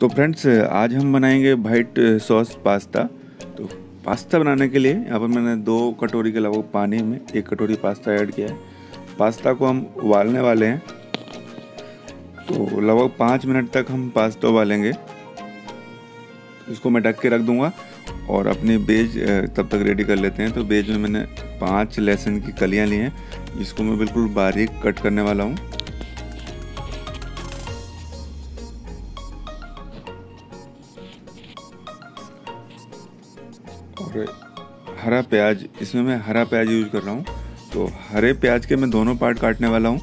तो फ्रेंड्स आज हम बनाएँगे वाइट सॉस पास्ता तो पास्ता बनाने के लिए यहाँ पर मैंने दो कटोरी के लगभग पानी में एक कटोरी पास्ता ऐड किया है। पास्ता को हम उबालने वाले हैं। तो लगभग पाँच मिनट तक हम पास्ता उबालेंगे। इसको मैं ढक के रख दूँगा और अपनी बेज तब तक रेडी कर लेते हैं। तो बेज में मैंने पाँच लहसुन की कलियाँ ली हैं, जिसको मैं बिल्कुल बारीक कट करने वाला हूँ। और हरा प्याज, इसमें मैं हरा प्याज यूज़ कर रहा हूँ। तो हरे प्याज के मैं दोनों पार्ट काटने वाला हूँ।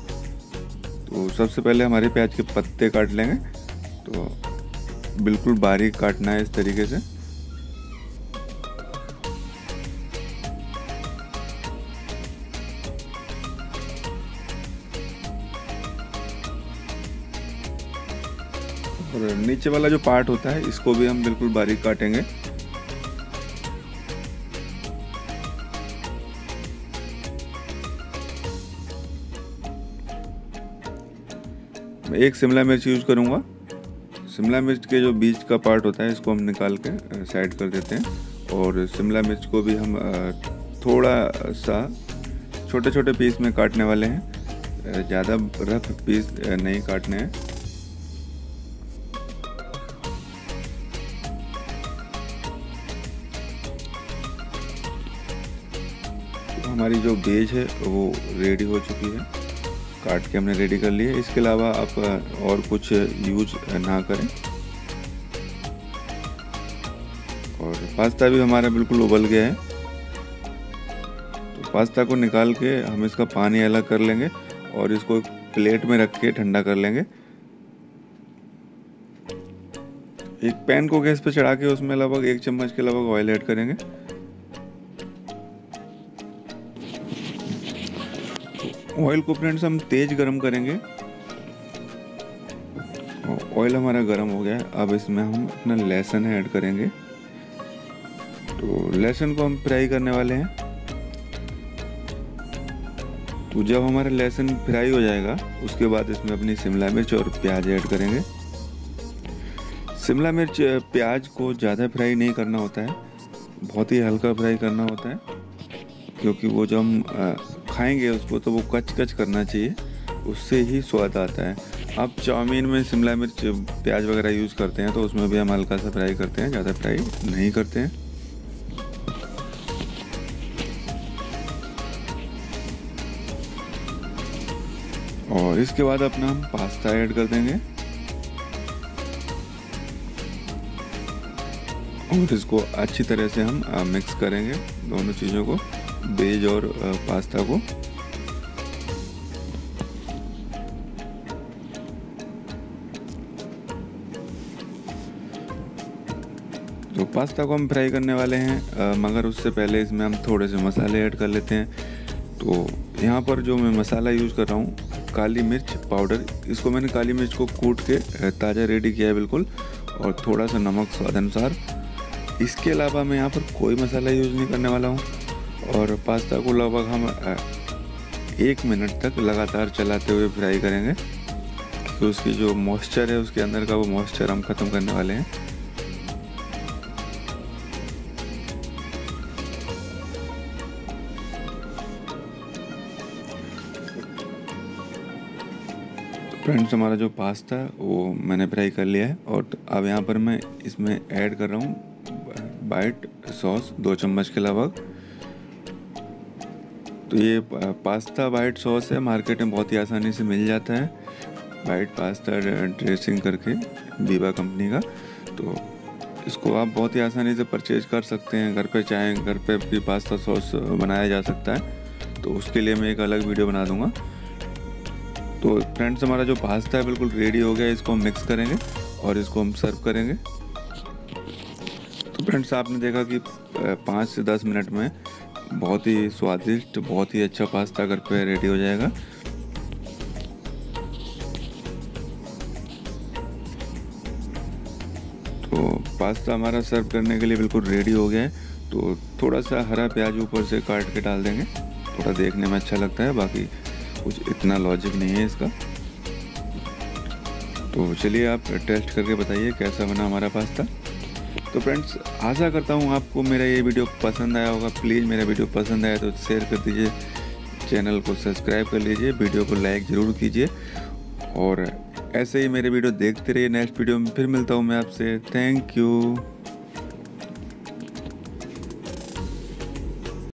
तो सबसे पहले हमारे प्याज के पत्ते काट लेंगे। तो बिल्कुल बारीक काटना है इस तरीके से। और नीचे वाला जो पार्ट होता है, इसको भी हम बिल्कुल बारीक काटेंगे। मैं एक शिमला मिर्च यूज़ करूँगा। शिमला मिर्च के जो बीज का पार्ट होता है, इसको हम निकाल के साइड कर देते हैं। और शिमला मिर्च को भी हम थोड़ा सा छोटे छोटे पीस में काटने वाले हैं। ज़्यादा रफ पीस नहीं काटने हैं। हमारी जो बेज है, वो रेडी हो चुकी है। काट के हमने रेडी कर लिया इसके अलावा आप और कुछ यूज़ ना करें। और पास्ता भी हमारा बिल्कुल उबल गया है। तो पास्ता को निकाल के हम इसका पानी अलग कर लेंगे और इसको प्लेट में रख के ठंडा कर लेंगे। एक पैन को गैस पे चढ़ा के उसमें लगभग एक चम्मच के लगभग ऑयल ऐड करेंगे। ऑयल को फ्रेंड्स हम तेज गरम करेंगे। ऑयल हमारा गरम हो गया है। अब इसमें हम अपना लहसुन ऐड करेंगे। तो लहसुन को हम फ्राई करने वाले हैं। तो जब हमारा लहसुन फ्राई हो जाएगा, उसके बाद इसमें अपनी शिमला मिर्च और प्याज ऐड करेंगे। शिमला मिर्च प्याज को ज़्यादा फ्राई नहीं करना होता है। बहुत ही हल्का फ्राई करना होता है। क्योंकि वो जब हम खाएँगे उसको तो वो कच कच करना चाहिए, उससे ही स्वाद आता है। आप चाउमीन में शिमला मिर्च प्याज वगैरह यूज़ करते हैं तो उसमें भी हम हल्का सा फ्राई करते हैं, ज़्यादा फ्राई नहीं करते हैं। और इसके बाद अपना हम पास्ता ऐड कर देंगे। और इसको अच्छी तरह से हम मिक्स करेंगे दोनों चीज़ों को। बेज और पास्ता को। तो पास्ता को हम फ्राई करने वाले हैं मगर उससे पहले इसमें हम थोड़े से मसाले ऐड कर लेते हैं। तो यहाँ पर जो मैं मसाला यूज़ कर रहा हूँ, काली मिर्च पाउडर, इसको मैंने काली मिर्च को कूट के ताज़ा रेडी किया है बिल्कुल, और थोड़ा सा नमक स्वाद अनुसार। इसके अलावा मैं यहाँ पर कोई मसाला यूज़ नहीं करने वाला हूँ। और पास्ता को लगभग हम एक मिनट तक लगातार चलाते हुए फ्राई करेंगे। तो उसकी जो मॉइस्चर है, उसके अंदर का वो मॉइस्चर हम ख़त्म करने वाले हैं। फ्रेंड्स हमारा जो पास्ता, वो मैंने फ्राई कर लिया है और अब यहाँ पर मैं इसमें ऐड कर रहा हूँ वाइट सॉस दो चम्मच के लगभग। तो ये पास्ता वाइट सॉस है, मार्केट में बहुत ही आसानी से मिल जाता है। वाइट पास्ता ड्रेसिंग करके बीवा कंपनी का। तो इसको आप बहुत ही आसानी से परचेज कर सकते हैं, घर पे चाहें, घर पे भी पास्ता सॉस बनाया जा सकता है। तो उसके लिए मैं एक अलग वीडियो बना दूँगा। तो फ्रेंड्स, हमारा जो पास्ता है बिल्कुल रेडी हो गया इसको हम मिक्स करेंगे और इसको हम सर्व करेंगे। तो फ्रेंड्स, आपने देखा कि पाँच से दस मिनट में बहुत ही स्वादिष्ट, बहुत ही अच्छा पास्ता घर पे रेडी हो जाएगा। तो पास्ता हमारा सर्व करने के लिए बिल्कुल रेडी हो गया है। तो थोड़ा सा हरा प्याज ऊपर से काट के डाल देंगे। थोड़ा देखने में अच्छा लगता है, बाकी कुछ इतना लॉजिक नहीं है इसका। तो चलिए आप टेस्ट करके बताइए कैसा बना हमारा पास्ता तो फ्रेंड्स आशा करता हूँ आपको मेरा ये वीडियो पसंद आया होगा। प्लीज़ मेरा वीडियो पसंद आया तो शेयर कर दीजिए। चैनल को सब्सक्राइब कर लीजिए वीडियो को लाइक ज़रूर कीजिए। और ऐसे ही मेरे वीडियो देखते रहिए नेक्स्ट वीडियो में। फिर मिलता हूँ मैं आपसे। Thank you